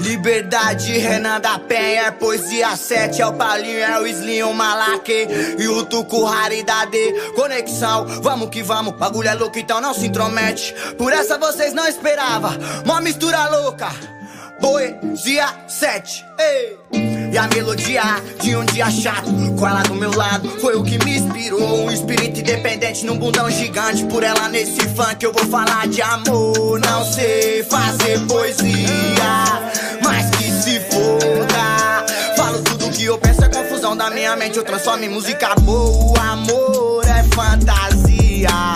Liberdade, Renan da Penha, é poesia 7, é o Paulinho, é o Slim, o Malaque e o Tuco, raridade, conexão, vamos que vamos, bagulho é louco, então não se intromete, por essa vocês não esperavam, mó mistura louca, poesia 7, ei. E a melodia de um dia chato Com ela do meu lado foi o que me inspirou. Um espírito independente num bundão gigante Por ela nesse funk eu vou falar de amor. Não sei fazer poesia Mas que se foda. Falo tudo que eu penso é confusão da minha mente. Eu transformo em música boa O amor é fantasia.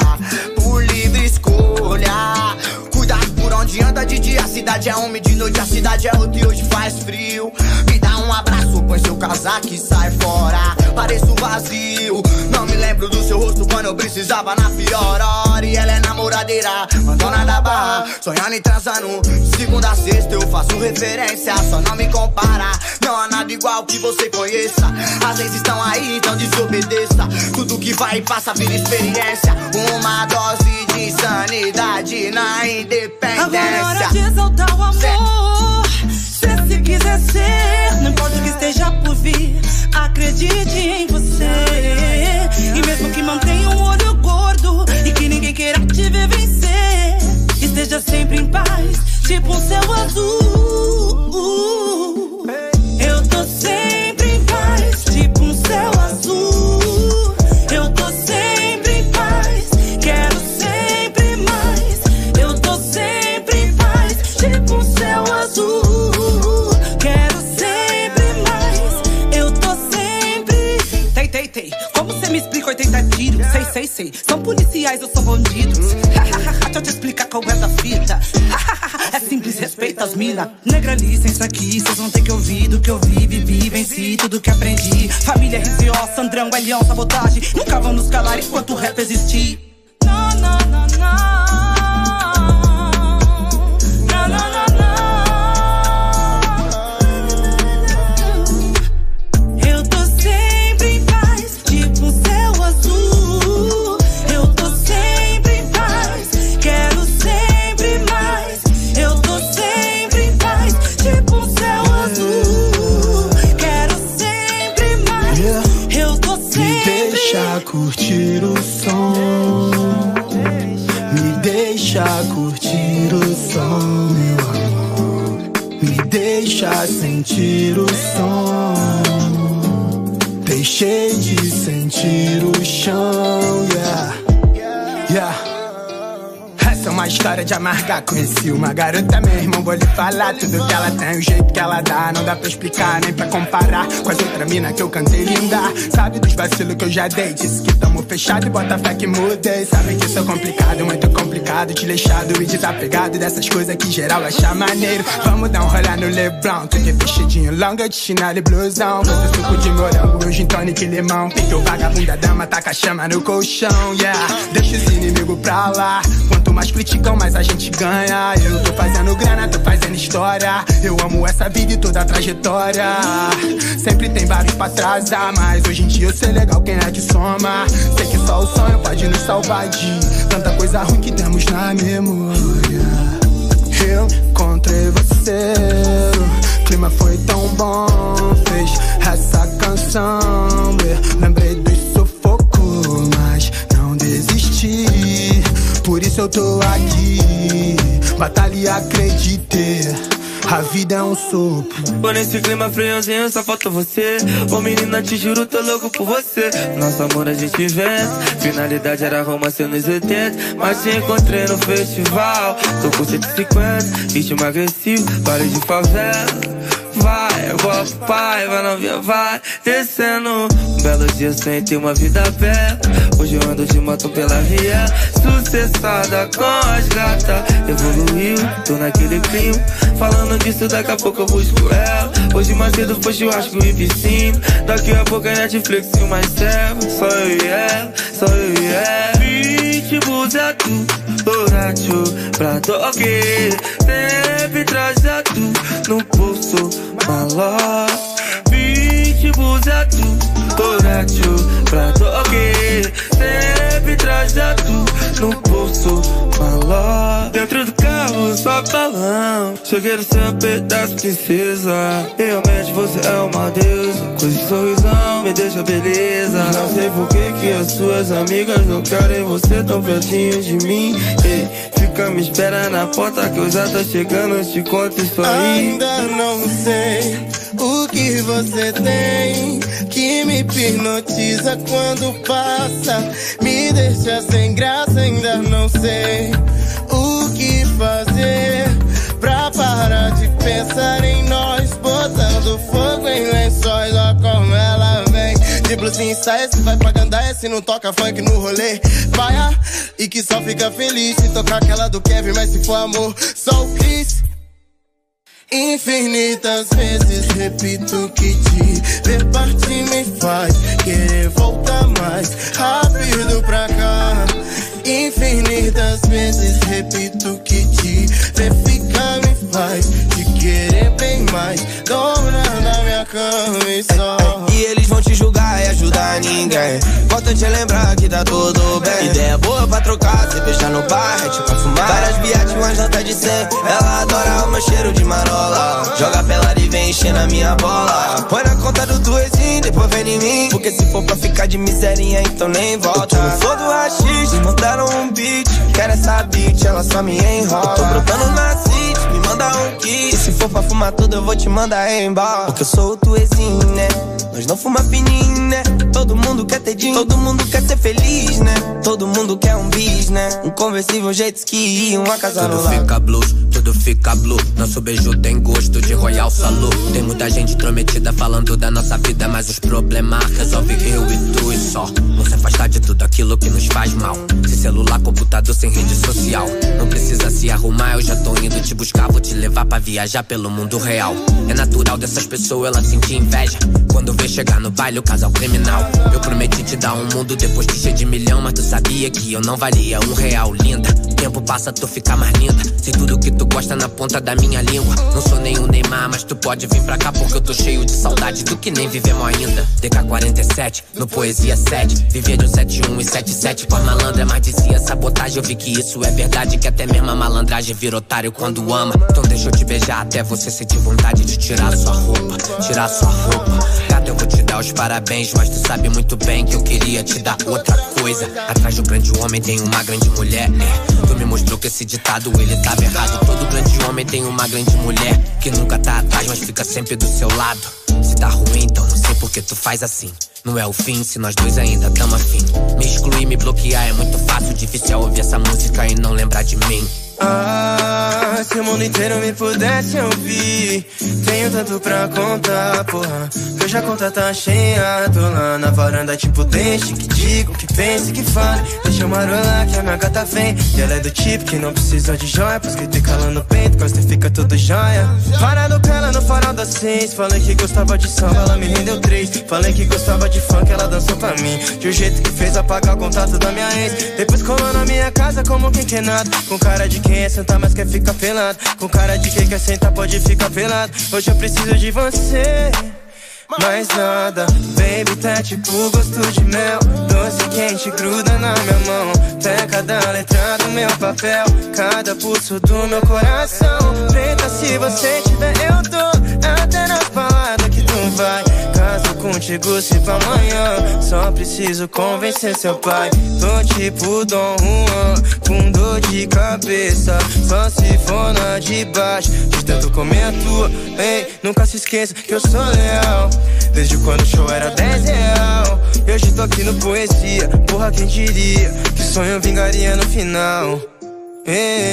Por livre escolha onde anda de dia. A cidade é úmida de noite A cidade é outra e hoje faz frio um abraço, põe seu casaco e sai fora. Pareço vazio Não me lembro do seu rosto quando eu precisava na pior hora E ela é namoradeira, mandona da barra Sonhando e transando. Segunda a sexta eu faço referência Só não me compara. Não há nada igual que você conheça. As leis estão aí, então desobedeça. Tudo que vai e passa vira experiência. Uma dose de sanidade na independência Em você. E mesmo que mantenha um olho gordo E que ninguém queira te ver vencer Esteja sempre em paz Tipo um céu azul. Eu tô sempre em paz Tipo um céu azul. Eu tô sempre em paz Quero sempre mais. Eu tô sempre em paz Tipo um céu azul Tei, tei, tei Como você me explica 80 tiros? Sei, sei, sei. São policiais, eu sou bandido. Deixa eu te explicar qual é da fita. É simples, respeita as mina. Negra, licença aqui. Vocês vão ter que ouvir do que eu vi, vivi, venci Tudo que aprendi. Família RCO, Sandrão, Elião, sabotagem. Nunca vão nos calar enquanto o rap existir. Não, não, não som. Me deixa curtir o som, meu amor. Me deixa sentir o som. Deixei de sentir o chão, yeah. Yeah. Essa é uma história de amargar. Conheci uma garota, meu irmão, vou lhe falar. Tudo que ela tem, o jeito que ela dá. Não dá pra explicar, nem pra comparar com as outras minas que eu cantei linda. Sabe dos vacilos que eu já dei? Disse que tamo fechado e bota fé que mudei. Sabe que sou complicado, muito complicado. Desleixado e desapegado dessas coisas que geral acha maneiro. Vamos dar um rolê no Leblon. Tô de vestidinho longa, de chinelo e blusão. Você suco de morango, eu gin tônica e limão. Pintou vagabunda, dama, taca chama no colchão, yeah. Deixa os inimigos pra lá. Mais criticam, mais a gente ganha. Eu tô fazendo grana, tô fazendo história. Eu amo essa vida e toda a trajetória. Sempre tem vários pra atrasar, mas hoje em dia eu sei legal quem é que soma. Sei que só o sonho pode nos salvar de tanta coisa ruim que temos na memória. Eu encontrei você, o clima foi tão bom, fez essa canção. Batalha e acreditei. A vida é um sopro. Pô, nesse clima friozinho só falta você. Ô menina, te juro, tô louco por você. Nosso amor a gente vence. Finalidade era romance nos 80 Mas te encontrei no festival. Tô com 150, ritmo agressivo Vale de favela. Vai, igual pai, vai novinha, vai descendo. Um belo dia sem ter uma vida bela Hoje eu ando de moto pela via Sucessada com as gatas Evoluiu, tô naquele clima. Falando disso, daqui a pouco eu busco ela. Hoje mais cedo foi churrasco e piscina. Daqui a pouco é Netflix e mais serva Só eu e ela, só eu e ela. Pitbulls é tu, borracho pra toque Sempre traz a tu no pulso maló Pitbulls é tu, borracho pra toque Sempre traz a tu no pulso maló Dentro do carro no só. Só quero ser um pedaço princesa. Realmente você é uma deusa. Com esse sorrisão me deixa beleza. Não sei por que, que as suas amigas não querem você tão pertinho de mim. Ei, fica me espera na porta que eu já tô chegando. Te conto isso aí. Ainda não sei o que você tem hipnotiza quando passa. Me deixa sem graça, ainda não sei o que fazer pra parar de pensar em nós, botando fogo em lençóis. Ó, como ela vem. De blusinha saia, se vai pra gandaia, se não toca funk no rolê. Paia, e que só fica feliz se tocar aquela do Kevin, mas se for amor, só o Chris. Infinitas vezes repito que te ver partir me faz querer voltar mais rápido pra cá. Infinitas vezes repito que te ver ficar me faz te querer bem mais. Dobra na minha cama e só. E eles vão te julgar e ajudar ninguém. Importante é lembrar que tá tudo bem. Ideia boa pra trocar, beijar no bar, é tipo fumar. Várias biates, uma janta de 100. Ela adora o meu cheiro de marola. Joga pelada e vem encher na minha bola. Põe na conta do depois vem em mim. Porque se for pra ficar de miserinha, então nem volta. Eu tô do rachis, mandaram um beat. Quero essa beat, ela só me enrola. Eu tô brotando na city, me manda um kit. E se for pra fumar tudo, eu vou te mandar embora. Porque eu sou o tuezinho, né? Nós não fuma fininho, né? Todo mundo quer ter dinheiro, todo mundo quer ser feliz, né? Todo mundo quer um bis, né? Um conversível, jeito ski e uma casa Tudo fica blues, tudo fica blue. Nosso beijo tem gosto de Royal Salu. Tem muita gente intrometida falando da nossa vida, mas os problemas resolve eu e tu e só. Não se afastar de tudo aquilo que nos faz mal. Sem celular, computador, sem rede social. Não precisa se arrumar, eu já tô indo te buscar. Vou te levar pra viajar pelo mundo real. É natural dessas pessoas, elas sentir inveja. Quando vê chegar no baile o casal criminal. Eu prometi te dar um mundo depois de cheio de milhão, mas tu sabia que eu não valia um real, linda. Tempo passa, tu fica mais linda. Sei tudo que tu gosta na ponta da minha língua. Não sou o Neymar, mas tu pode vir pra cá porque eu tô cheio de saudade do que nem vivemos ainda. DK47, no Poesia 7. Vivia de um 71 e 77 com a malandra, mas dizia sabotagem. Eu vi que isso é verdade, que até mesmo a malandragem vira otário quando ama. Então deixa eu te beijar até você sentir vontade de tirar sua roupa, tirar sua roupa. Gata, eu vou te dar os parabéns, mas tu sabe muito bem que eu queria te dar outra coisa. Atrás do grande homem tem uma grande mulher. É. Tu me mostrou que esse ditado ele tava errado. Todo grande homem tem uma grande mulher que nunca tá atrás, mas fica sempre do seu lado. Se tá ruim, então não sei por que tu faz assim. Não é o fim, se nós dois ainda tamo afim. Me excluir, me bloquear é muito fácil. Difícil é ouvir essa música e não lembrar de mim. Ah, se o mundo inteiro me pudesse ouvir Tenho tanto pra contar, porra. Hoje a conta tá cheia Tô lá na varanda tipo deixe que digo Que pense, que fale Marolar que a minha gata vem. E ela é do tipo que não precisa de joia Pois que tem calando no peito, quase fica tudo joia. Parado com ela no farol das seis. Falei que gostava de samba, ela me rendeu três. Falei que gostava de funk, ela dançou pra mim. De um jeito que fez apagar o contato da minha ex. Depois colou na minha casa como quem quer nada. Com cara de quem é sentar, mas quer ficar pelado. Com cara de quem quer sentar, pode ficar pelado. Hoje eu preciso de você. Mais nada, baby, tá tipo gosto de mel. Doce quente gruda na minha mão. Até cada letra do meu papel. Cada pulso do meu coração. Preta, se você tiver, eu dou. Até nas palavras tu vai. Caso contigo se pra amanhã. Só preciso convencer seu pai. Tô tipo Dom Juan Com dor de cabeça. Só se for na de baixo. De tanto comer a tua Ei, nunca se esqueça que eu sou leal. Desde quando o show era 10 real. E hoje tô aqui no poesia. Porra, quem diria Que sonho vingaria no final? Ei,